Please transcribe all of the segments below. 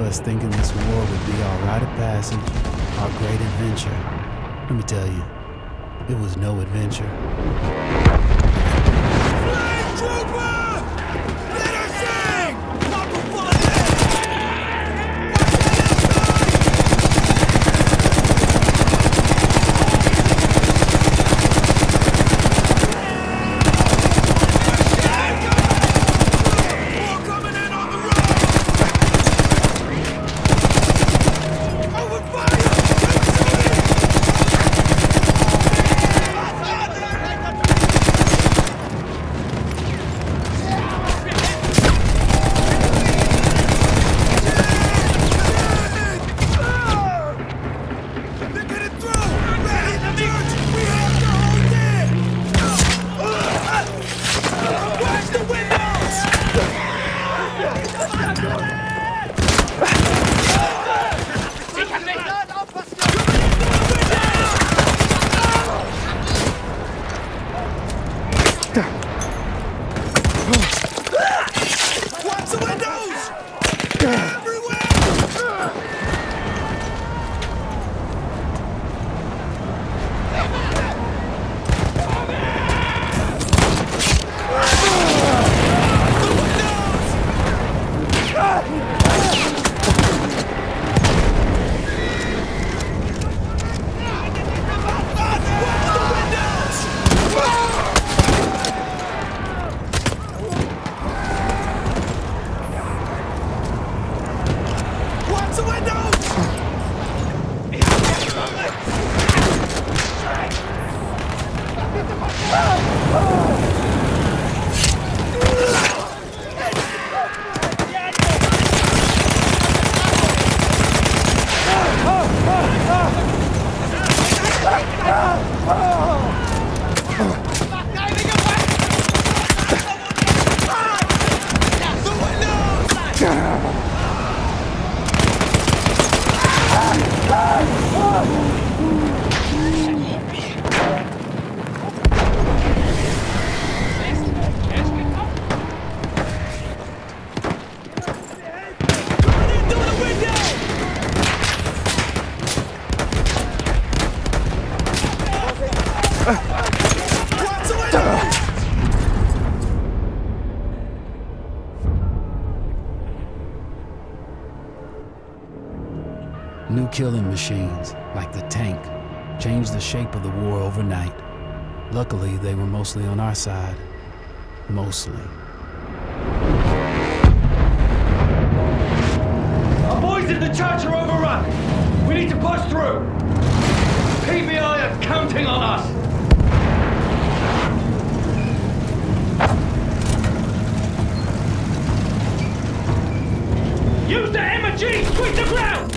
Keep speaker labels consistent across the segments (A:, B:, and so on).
A: of us thinking this war would be our rite of passage, our great adventure. Let me tell you, it was no adventure. New killing machines, like the tank, changed the shape of the war overnight. Luckily, they were mostly on our side. Mostly.
B: Our boys in the church are overrun. We need to push through. PBI are counting on us. Use the M&G! Sweep the ground!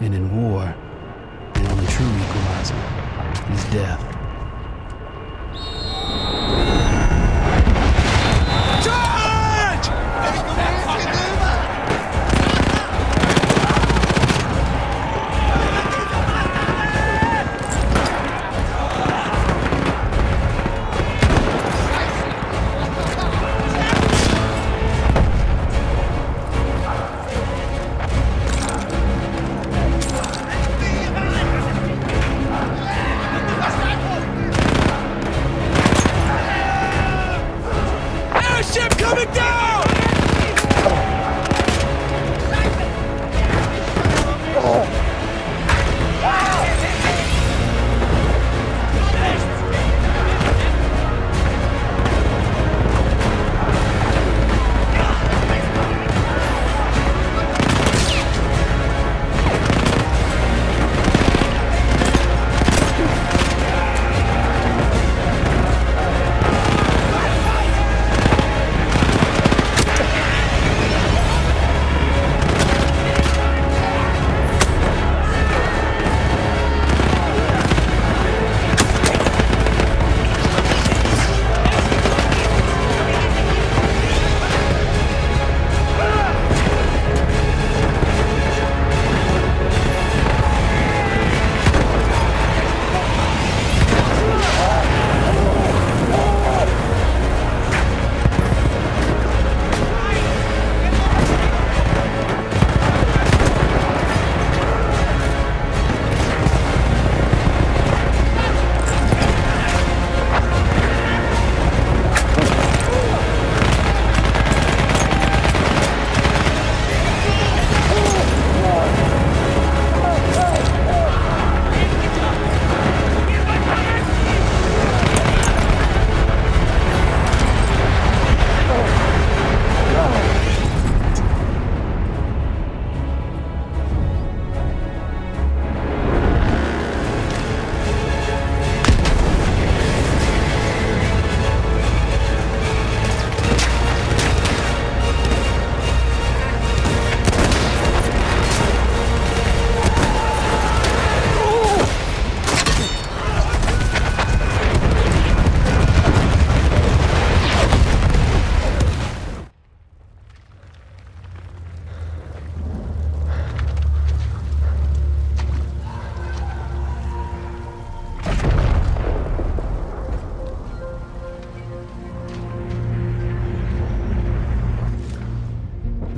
B: And
C: in war, the only true equalizer is death.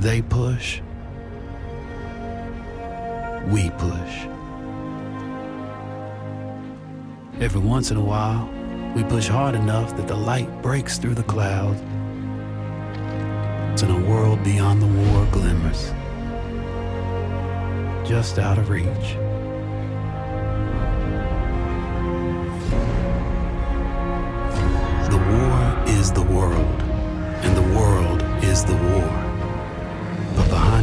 A: They push. We push. Every once in a while, we push hard enough that the light breaks through the clouds. And a world beyond the war glimmers. Just out of reach. The war is the world, and the world is the war.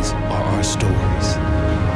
A: these are our stories.